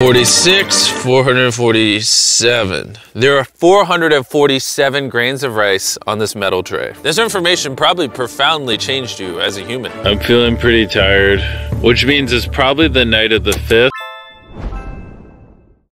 46, 447. There are 447 grains of rice on this metal tray. This information probably profoundly changed you as a human. I'm feeling pretty tired, which means it's probably the night of the 5th.